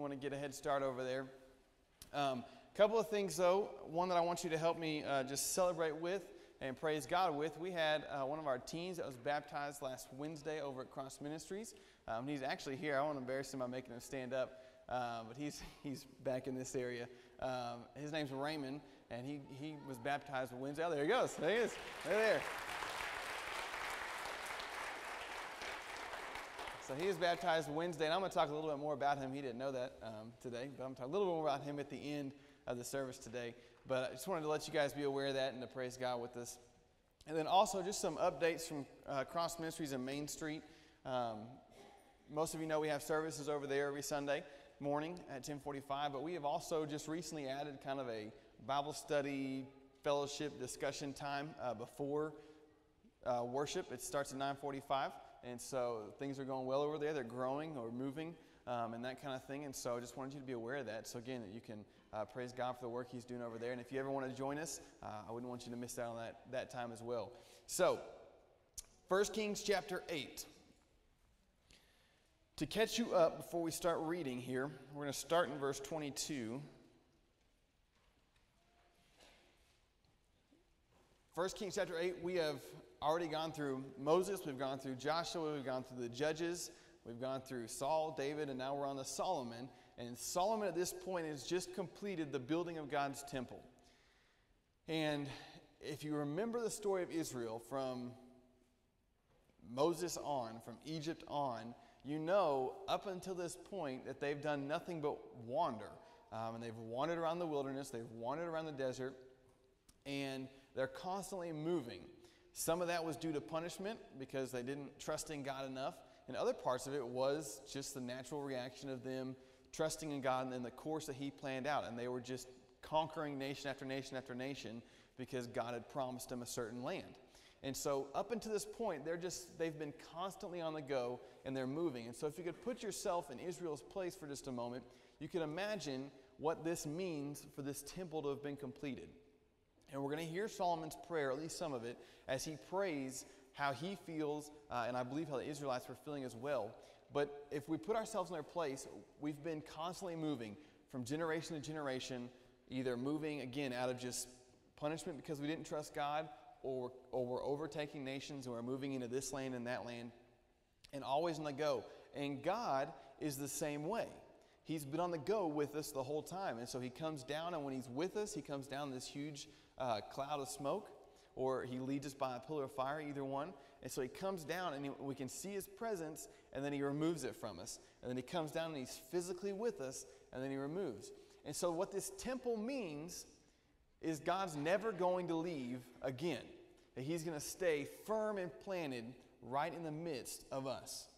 want to get a head start over there. A um, couple of things, though. One that I want you to help me uh, just celebrate with and praise God with. We had uh, one of our teens that was baptized last Wednesday over at Cross Ministries. Um, he's actually here. I won't embarrass him by making him stand up, uh, but he's, he's back in this area. Um, his name's Raymond, and he, he was baptized Wednesday. Oh, there he goes. There he is. Right there. So he was baptized Wednesday, and I'm going to talk a little bit more about him. He didn't know that um, today, but I'm going to talk a little bit more about him at the end of the service today. But I just wanted to let you guys be aware of that and to praise God with us. And then also just some updates from uh, Cross Ministries and Main Street. Um, most of you know we have services over there every Sunday morning at 1045, but we have also just recently added kind of a Bible study, fellowship, discussion time uh, before uh, worship. It starts at 945, and so things are going well over there. They're growing or moving um, and that kind of thing. And so I just wanted you to be aware of that. So again, that you can uh, praise God for the work He's doing over there. And if you ever want to join us, uh, I wouldn't want you to miss out on that, that time as well. So, 1 Kings chapter 8. To catch you up before we start reading here, we're going to start in verse 22. 1 Kings chapter 8, we have already gone through Moses, we've gone through Joshua, we've gone through the judges, we've gone through Saul, David, and now we're on to Solomon. And Solomon at this point has just completed the building of God's temple. And if you remember the story of Israel from Moses on, from Egypt on, you know up until this point that they've done nothing but wander. Um, and they've wandered around the wilderness, they've wandered around the desert, and they're constantly moving. Some of that was due to punishment because they didn't trust in God enough, and other parts of it was just the natural reaction of them trusting in God and the course that He planned out. And they were just conquering nation after nation after nation because God had promised them a certain land. And so up until this point, they're just they've been constantly on the go and they're moving. And so if you could put yourself in Israel's place for just a moment, you could imagine what this means for this temple to have been completed. And we're going to hear Solomon's prayer, at least some of it, as he prays how he feels, uh, and I believe how the Israelites were feeling as well. But if we put ourselves in their place, we've been constantly moving from generation to generation, either moving again out of just punishment because we didn't trust God, or, or we're overtaking nations and we're moving into this land and that land, and always on the go. And God is the same way. He's been on the go with us the whole time. And so he comes down, and when he's with us, he comes down this huge uh, cloud of smoke, or he leads us by a pillar of fire, either one. And so he comes down, and he, we can see his presence, and then he removes it from us. And then he comes down, and he's physically with us, and then he removes. And so, what this temple means is God's never going to leave again. That he's going to stay firm and planted right in the midst of us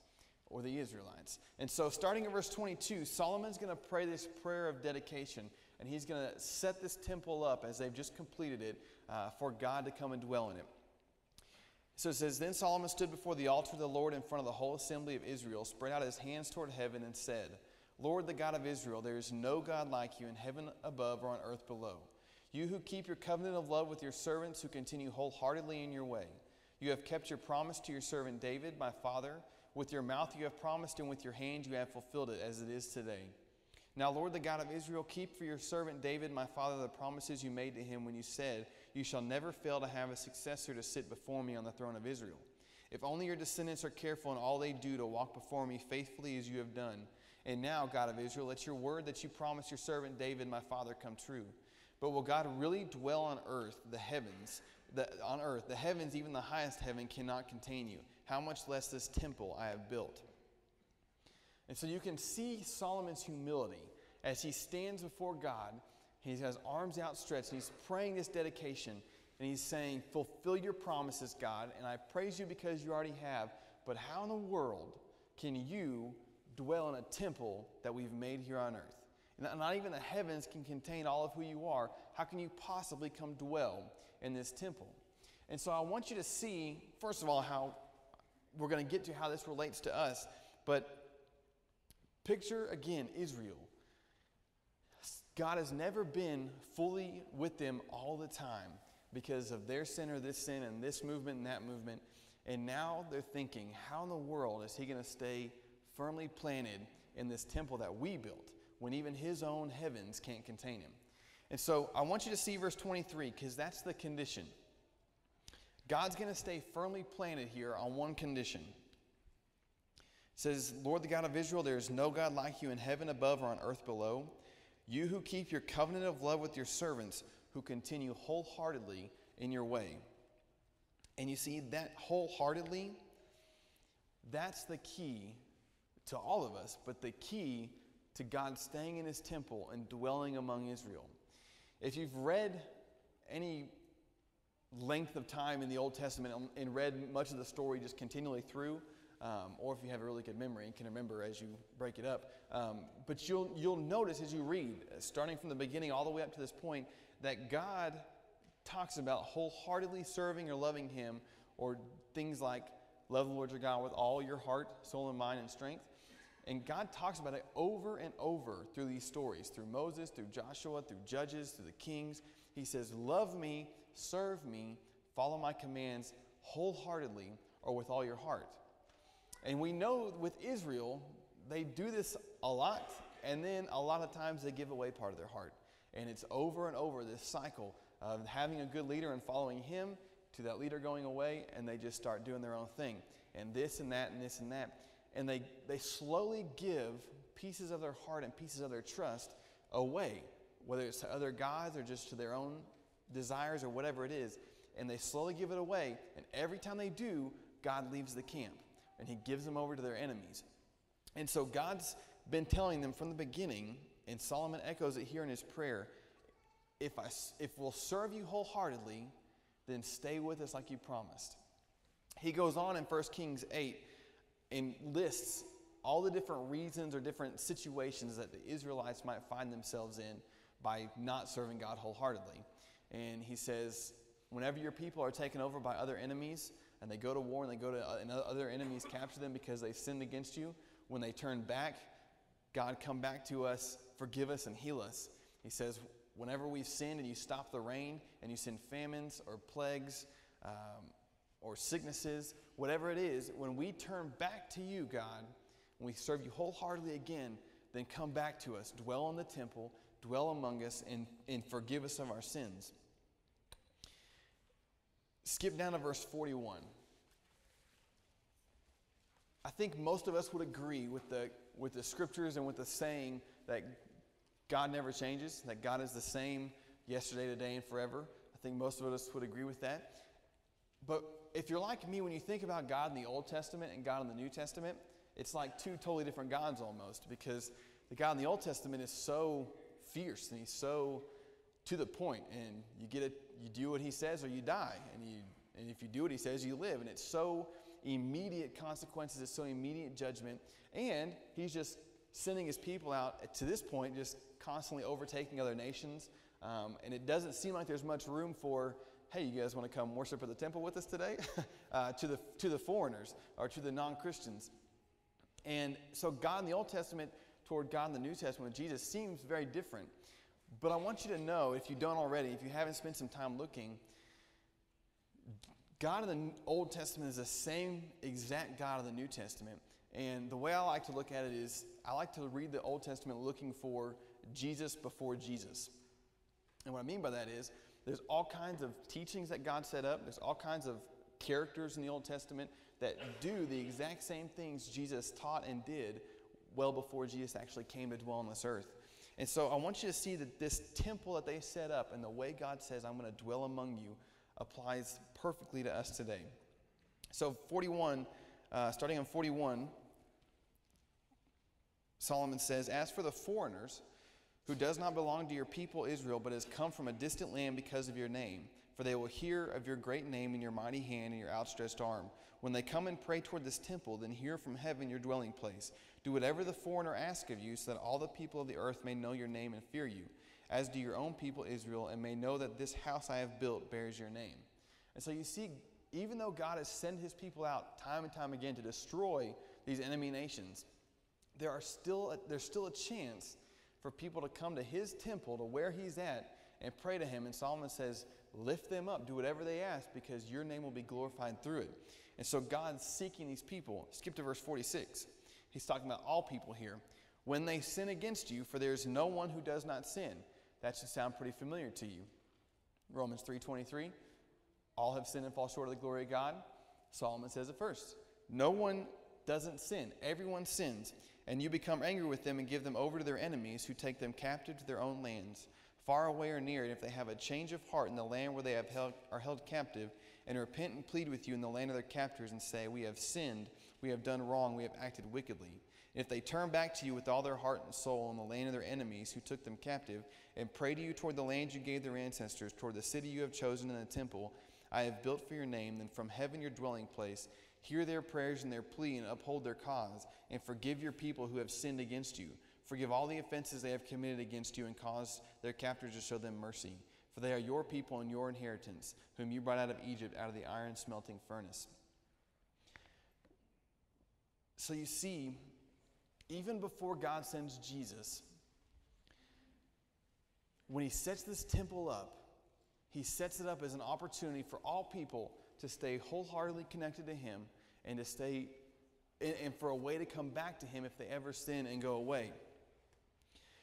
or the Israelites. And so, starting at verse 22, Solomon's going to pray this prayer of dedication, and he's going to set this temple up as they've just completed it uh, for God to come and dwell in it. So it says, Then Solomon stood before the altar of the Lord in front of the whole assembly of Israel, spread out his hands toward heaven, and said, Lord, the God of Israel, there is no God like you in heaven above or on earth below. You who keep your covenant of love with your servants, who continue wholeheartedly in your way. You have kept your promise to your servant David, my father. With your mouth you have promised, and with your hand you have fulfilled it, as it is today. Now, Lord, the God of Israel, keep for your servant David, my father, the promises you made to him when you said, You shall never fail to have a successor to sit before me on the throne of Israel. If only your descendants are careful in all they do to walk before me faithfully as you have done. And now, God of Israel, let your word that you promised your servant David, my father, come true. But will God really dwell on earth, the heavens, the, on earth, the heavens, even the highest heaven, cannot contain you? How much less this temple I have built? And so you can see Solomon's humility as he stands before God. He has arms outstretched he's praying this dedication. And he's saying, Fulfill your promises, God. And I praise you because you already have. But how in the world can you dwell in a temple that we've made here on earth? Not even the heavens can contain all of who you are. How can you possibly come dwell in this temple? And so I want you to see, first of all, how we're going to get to how this relates to us. But picture again Israel. God has never been fully with them all the time because of their sin or this sin and this movement and that movement. And now they're thinking, how in the world is he going to stay firmly planted in this temple that we built? when even his own heavens can't contain him. And so I want you to see verse 23 because that's the condition. God's going to stay firmly planted here on one condition. It says, Lord the God of Israel, there is no God like you in heaven above or on earth below. You who keep your covenant of love with your servants, who continue wholeheartedly in your way. And you see, that wholeheartedly, that's the key to all of us, but the key to God staying in his temple and dwelling among Israel. If you've read any length of time in the Old Testament and read much of the story just continually through, um, or if you have a really good memory and can remember as you break it up. Um, but you'll, you'll notice as you read, starting from the beginning all the way up to this point, that God talks about wholeheartedly serving or loving Him, or things like love the Lord your God with all your heart, soul, and mind and strength. And God talks about it over and over through these stories, through Moses, through Joshua, through Judges, through the Kings. He says, Love me, serve me, follow my commands wholeheartedly or with all your heart. And we know with Israel, they do this a lot, and then a lot of times they give away part of their heart. And it's over and over this cycle of having a good leader and following him to that leader going away, and they just start doing their own thing. And this and that and this and that and they, they slowly give pieces of their heart and pieces of their trust away, whether it's to other gods or just to their own desires or whatever it is. And they slowly give it away, and every time they do, God leaves the camp and He gives them over to their enemies. And so God's been telling them from the beginning, and Solomon echoes it here in his prayer if, I, if we'll serve you wholeheartedly, then stay with us like you promised. He goes on in 1 Kings 8 and lists all the different reasons or different situations that the Israelites might find themselves in by not serving God wholeheartedly. And he says, whenever your people are taken over by other enemies and they go to war and they go to uh, and other enemies capture them because they sinned against you, when they turn back, God come back to us, forgive us and heal us. He says, whenever we've sinned and you stop the rain and you send famines or plagues, um, or sicknesses, whatever it is, when we turn back to you, God, when we serve you wholeheartedly again, then come back to us, dwell in the temple, dwell among us, and, and forgive us of our sins. Skip down to verse 41. I think most of us would agree with the, with the scriptures and with the saying that God never changes, that God is the same yesterday, today, and forever. I think most of us would agree with that. But if you're like me, when you think about God in the Old Testament and God in the New Testament, it's like two totally different gods almost because the God in the Old Testament is so fierce and he's so to the point and you get it you do what he says or you die and you and if you do what he says you live and it's so immediate consequences it's so immediate judgment and he's just sending his people out to this point just constantly overtaking other nations um, and it doesn't seem like there's much room for hey, you guys want to come worship at the temple with us today? uh, to, the, to the foreigners or to the non Christians. And so, God in the Old Testament toward God in the New Testament Jesus seems very different. But I want you to know, if you don't already, if you haven't spent some time looking, God in the Old Testament is the same exact God of the New Testament. And the way I like to look at it is I like to read the Old Testament looking for Jesus before Jesus. And what I mean by that is there's all kinds of teachings that God set up, there's all kinds of characters in the Old Testament that do the exact same things Jesus taught and did well before Jesus actually came to dwell on this earth. And so I want you to see that this temple that they set up and the way God says, I'm going to dwell among you, applies perfectly to us today. So, 41, uh, starting on 41, Solomon says, As for the foreigners, who does not belong to your people Israel, but has come from a distant land because of your name. For they will hear of your great name and your mighty hand and your outstretched arm. When they come and pray toward this temple, then hear from heaven your dwelling place. Do whatever the foreigner asks of you, so that all the people of the earth may know your name and fear you, as do your own people Israel, and may know that this house I have built bears your name. And so you see, even though God has sent his people out time and time again to destroy these enemy nations, there are still a, there's still a chance for people to come to his temple, to where he's at, and pray to him. And Solomon says, Lift them up, do whatever they ask, because your name will be glorified through it. And so God's seeking these people. Skip to verse 46. He's talking about all people here. when they sin against you, for there is no one who does not sin. That should sound pretty familiar to you. Romans 3:23, all have sinned and fall short of the glory of God. Solomon says it first. No one doesn't sin. Everyone sins. And you become angry with them and give them over to their enemies who take them captive to their own lands, far away or near. And if they have a change of heart in the land where they have held, are held captive, and repent and plead with you in the land of their captors, and say, We have sinned, we have done wrong, we have acted wickedly. And if they turn back to you with all their heart and soul in the land of their enemies who took them captive, and pray to you toward the land you gave their ancestors, toward the city you have chosen and the temple I have built for your name, then from heaven your dwelling place, hear their prayers and their plea, and uphold their cause, and forgive your people who have sinned against you. Forgive all the offenses they have committed against you, and cause their captors to show them mercy. For they are your people and your inheritance, whom you brought out of Egypt, out of the iron smelting furnace. So you see, even before God sends Jesus, when he sets this temple up, he sets it up as an opportunity for all people to stay wholeheartedly connected to him and to stay and, for a way to come back to him if they ever sin and go away.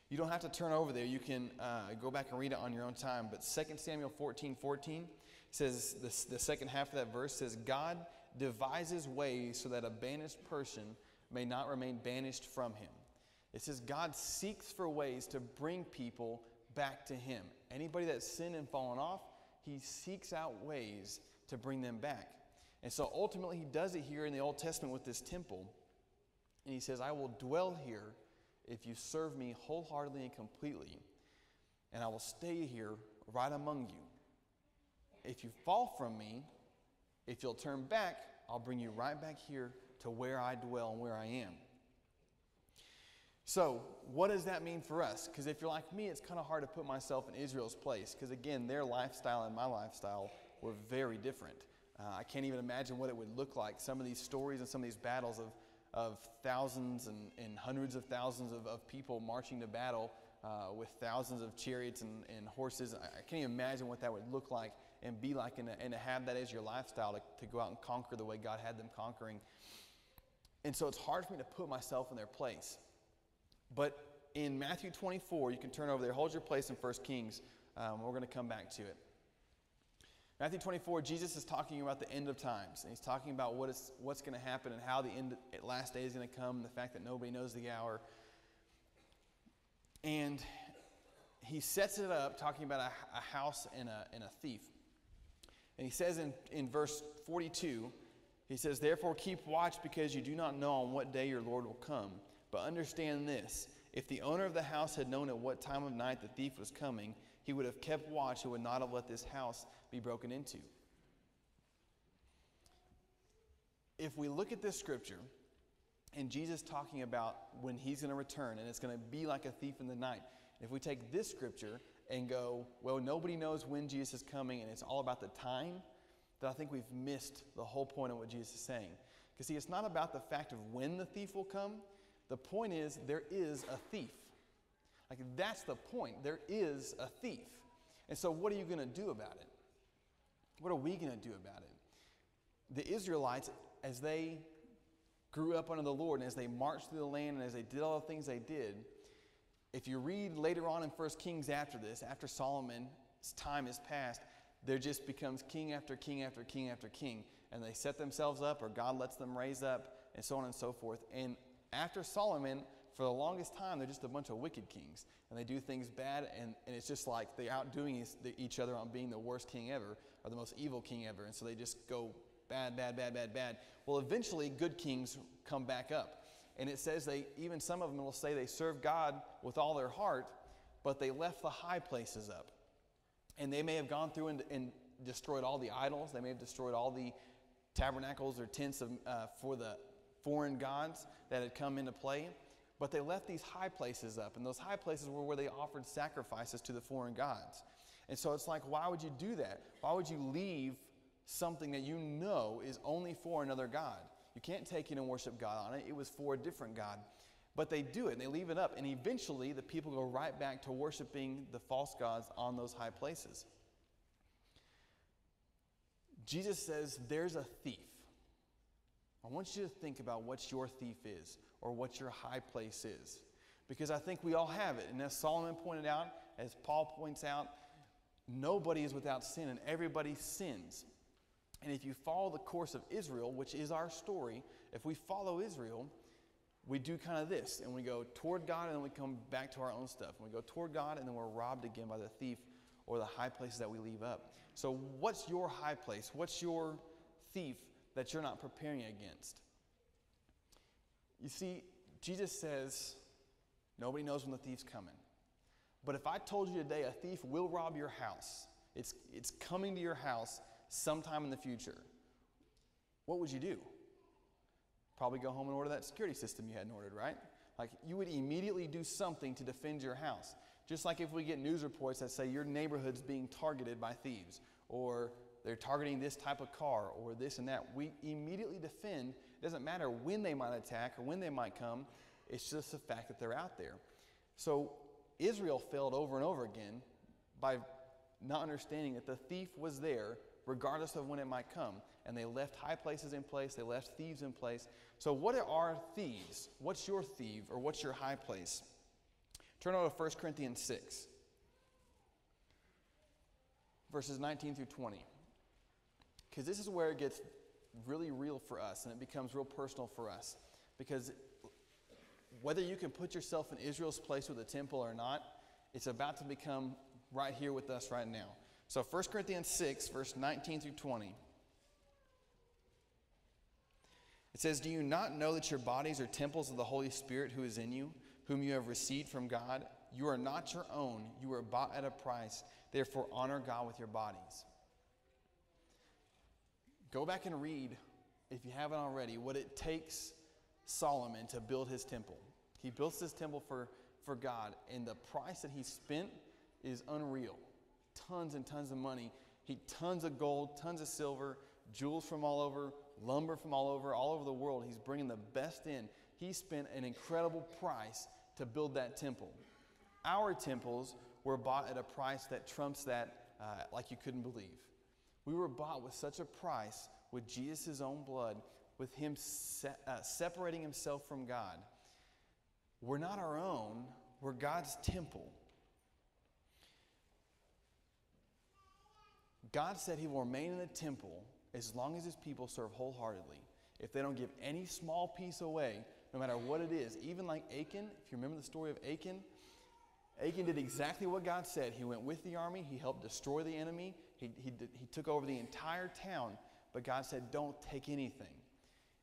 You don't have to turn over there. You can uh, go back and read it on your own time. But 2 Samuel 14 14 says, the, the second half of that verse says, God devises ways so that a banished person may not remain banished from him. It says, God seeks for ways to bring people back to him. Anybody that's sinned and fallen off, he seeks out ways to bring them back. And so ultimately, he does it here in the Old Testament with this temple. And he says, I will dwell here if you serve me wholeheartedly and completely, and I will stay here right among you. If you fall from me, if you'll turn back, I'll bring you right back here to where I dwell and where I am. So, what does that mean for us? Because if you're like me, it's kind of hard to put myself in Israel's place. Because again, their lifestyle and my lifestyle were very different. Uh, I can't even imagine what it would look like. Some of these stories and some of these battles of, of thousands and, and hundreds of thousands of, of people marching to battle uh, with thousands of chariots and, and horses. I, I, can't even imagine what that would look like and be like, and, and to have that as your lifestyle to, to go out and conquer the way God had them conquering. And so it's hard for me to put myself in their place. But in Matthew 24, you can turn over there, hold your place in 1 Kings. Um, we're going to come back to it. Matthew 24, Jesus is talking about the end of times. And he's talking about what is, what's going to happen and how the end, last day is going to come, and the fact that nobody knows the hour. And he sets it up talking about a, a house and a, and a thief. And he says in, in verse 42, he says, Therefore keep watch because you do not know on what day your Lord will come. But understand this if the owner of the house had known at what time of night the thief was coming, he would have kept watch and would not have let this house be broken into. If we look at this scripture, and Jesus talking about when he's going to return and it's going to be like a thief in the night. If we take this scripture and go, well, nobody knows when Jesus is coming and it's all about the time, then I think we've missed the whole point of what Jesus is saying. Because, see, it's not about the fact of when the thief will come, the point is, there is a thief. Like, that's the point. There is a thief. And so, what are you going to do about it? What are we going to do about it? The Israelites, as they grew up under the Lord and as they marched through the land and as they did all the things they did, if you read later on in 1 Kings after this, after Solomon's time is past, there just becomes king after king after king after king. And they set themselves up, or God lets them raise up, and so on and so forth. And after Solomon, for the longest time, they're just a bunch of wicked kings. And they do things bad, and, and it's just like they're outdoing each other on being the worst king ever or the most evil king ever. And so they just go bad, bad, bad, bad, bad. Well, eventually, good kings come back up. And it says they, even some of them will say they serve God with all their heart, but they left the high places up. And they may have gone through and, and destroyed all the idols, they may have destroyed all the tabernacles or tents of, uh, for the foreign gods that had come into play. But they left these high places up, and those high places were where they offered sacrifices to the foreign gods. And so it's like, why would you do that? Why would you leave something that you know is only for another God? You can't take it and worship God on it. It was for a different God. But they do it, and they leave it up, and eventually the people go right back to worshiping the false gods on those high places. Jesus says, There's a thief I want you to think about what your thief is or what your high place is. Because I think we all have it. And as Solomon pointed out, as Paul points out, nobody is without sin and everybody sins. And if you follow the course of Israel, which is our story, if we follow Israel, we do kind of this and we go toward God and then we come back to our own stuff. And we go toward God and then we're robbed again by the thief or the high places that we leave up. So, what's your high place? What's your thief that you're not preparing against? You see, Jesus says, nobody knows when the thief's coming. But if I told you today a thief will rob your house, it's, it's coming to your house sometime in the future, what would you do? Probably go home and order that security system you hadn't ordered, right? Like you would immediately do something to defend your house. Just like if we get news reports that say your neighborhood's being targeted by thieves, or they're targeting this type of car, or this and that, we immediately defend. It doesn't matter when they might attack or when they might come, it's just the fact that they're out there. So Israel failed over and over again by not understanding that the thief was there regardless of when it might come. And they left high places in place, they left thieves in place. So, what are thieves? What's your thief or what's your high place? Turn over to 1 Corinthians 6, verses 19 through 20. Because this is where it gets really real for us and it becomes real personal for us. Because whether you can put yourself in Israel's place with the temple or not, it's about to become right here with us right now. So 1 Corinthians 6, verse 19 through 20. It says, Do you not know that your bodies are temples of the Holy Spirit who is in you? whom you have received from God. You are not your own, you were bought at a price. Therefore, honor God with your bodies. Go back and read, if you haven't already, what it takes Solomon to build his temple. He built this temple for, for God, and the price that he spent is unreal. Tons and tons of money. He tons of gold, tons of silver, jewels from all over, lumber from all over, all over the world. He's bringing the best in. He spent an incredible price to build that temple. Our temples were bought at a price that trumps that uh, like you couldn't believe. We were bought with such a price with Jesus' own blood, with Him se- uh, separating Himself from God. We're not our own, we're God's temple. God said He will remain in the temple as long as His people serve wholeheartedly. If they don't give any small piece away, no matter what it is. Even like Achan, if you remember the story of Achan, Achan did exactly what God said. He went with the army, he helped destroy the enemy, he, he, he took over the entire town, but God said, Don't take anything.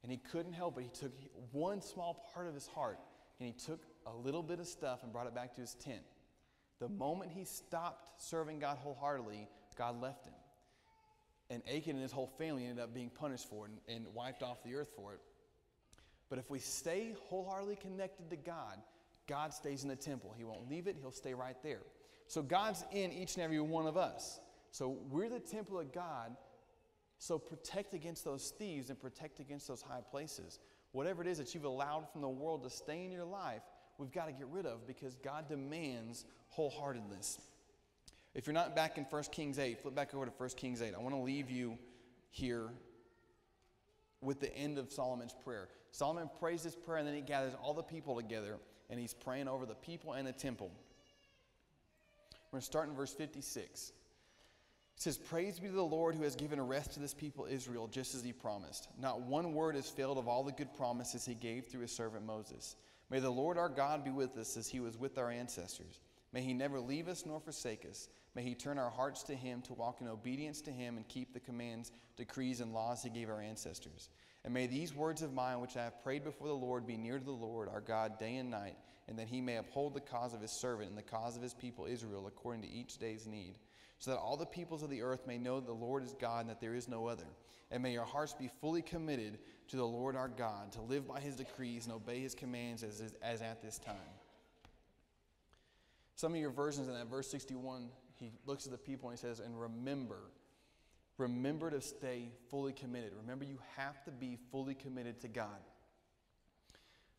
And he couldn't help it. He took one small part of his heart and he took a little bit of stuff and brought it back to his tent. The moment he stopped serving God wholeheartedly, God left him. And Achan and his whole family ended up being punished for it and, and wiped off the earth for it. But if we stay wholeheartedly connected to God, God stays in the temple. He won't leave it, He'll stay right there. So God's in each and every one of us. So we're the temple of God. So protect against those thieves and protect against those high places. Whatever it is that you've allowed from the world to stay in your life, we've got to get rid of because God demands wholeheartedness. If you're not back in 1 Kings 8, flip back over to 1 Kings 8. I want to leave you here with the end of Solomon's prayer. Solomon prays this prayer and then he gathers all the people together and he's praying over the people and the temple. We're going to start in verse 56. It says, Praise be to the Lord who has given a rest to this people Israel, just as he promised. Not one word has failed of all the good promises he gave through his servant Moses. May the Lord our God be with us as he was with our ancestors. May he never leave us nor forsake us. May he turn our hearts to him to walk in obedience to him and keep the commands, decrees, and laws he gave our ancestors. And may these words of mine, which I have prayed before the Lord, be near to the Lord our God day and night, and that he may uphold the cause of his servant and the cause of his people Israel according to each day's need, so that all the peoples of the earth may know that the Lord is God and that there is no other. And may your hearts be fully committed to the Lord our God, to live by his decrees and obey his commands as, as at this time. Some of your versions in that verse 61, he looks at the people and he says, And remember Remember to stay fully committed. Remember, you have to be fully committed to God.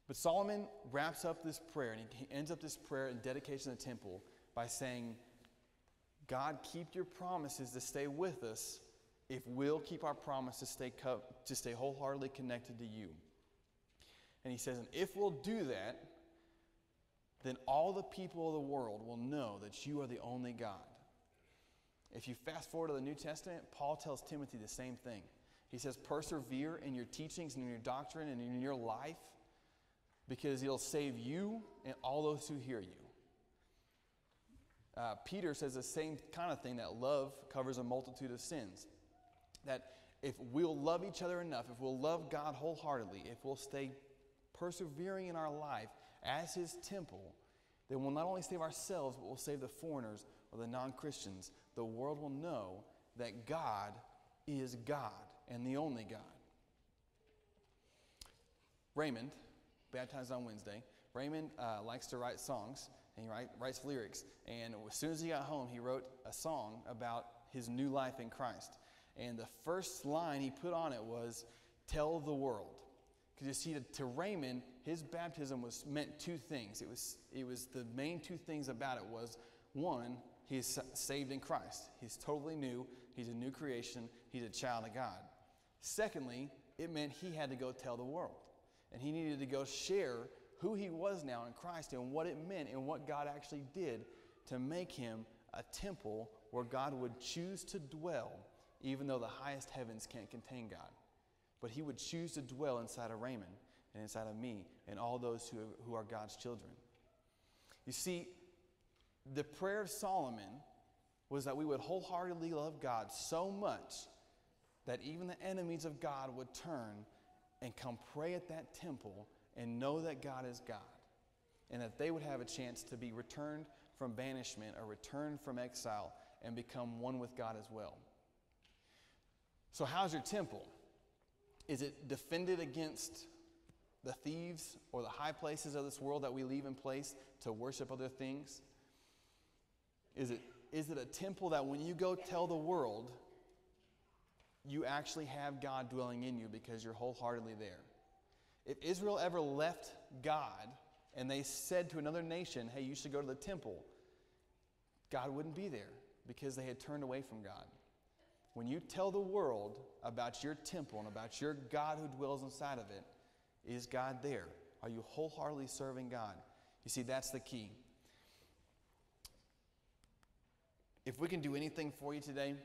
But Solomon wraps up this prayer, and he ends up this prayer in dedication of the temple by saying, God, keep your promises to stay with us if we'll keep our promise to stay, co- to stay wholeheartedly connected to you. And he says, and if we'll do that, then all the people of the world will know that you are the only God. If you fast forward to the New Testament, Paul tells Timothy the same thing. He says, Persevere in your teachings and in your doctrine and in your life because it'll save you and all those who hear you. Uh, Peter says the same kind of thing that love covers a multitude of sins. That if we'll love each other enough, if we'll love God wholeheartedly, if we'll stay persevering in our life as His temple, then we'll not only save ourselves, but we'll save the foreigners or the non Christians. The world will know that God is God and the only God. Raymond, baptized on Wednesday, Raymond uh, likes to write songs and he write, writes lyrics. And as soon as he got home, he wrote a song about his new life in Christ. And the first line he put on it was, Tell the world. Because you see, to, Raymond, his baptism was meant two things. It was, it was the main two things about it was one, he's saved in Christ. He's totally new. He's a new creation. He's a child of God. Secondly, it meant he had to go tell the world. And he needed to go share who he was now in Christ and what it meant and what God actually did to make him a temple where God would choose to dwell, even though the highest heavens can't contain God. But he would choose to dwell inside of Raymond and inside of me and all those who, who are God's children. You see, the prayer of Solomon was that we would wholeheartedly love God so much that even the enemies of God would turn and come pray at that temple and know that God is God, and that they would have a chance to be returned from banishment or returned from exile and become one with God as well. So, how's your temple? Is it defended against the thieves or the high places of this world that we leave in place to worship other things? Is it, is it a temple that when you go tell the world, you actually have God dwelling in you because you're wholeheartedly there? If Israel ever left God and they said to another nation, hey, you should go to the temple, God wouldn't be there because they had turned away from God. When you tell the world about your temple and about your God who dwells inside of it, is God there? Are you wholeheartedly serving God? You see, that's the key. If we can do anything for you today,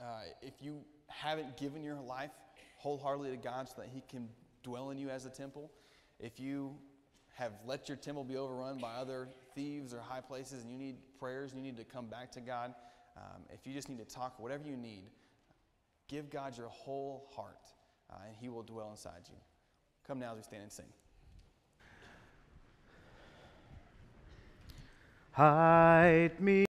uh, if you haven't given your life wholeheartedly to God so that He can dwell in you as a temple, if you have let your temple be overrun by other thieves or high places and you need prayers and you need to come back to God, um, if you just need to talk, whatever you need, give God your whole heart uh, and He will dwell inside you. Come now as we stand and sing. Hide me.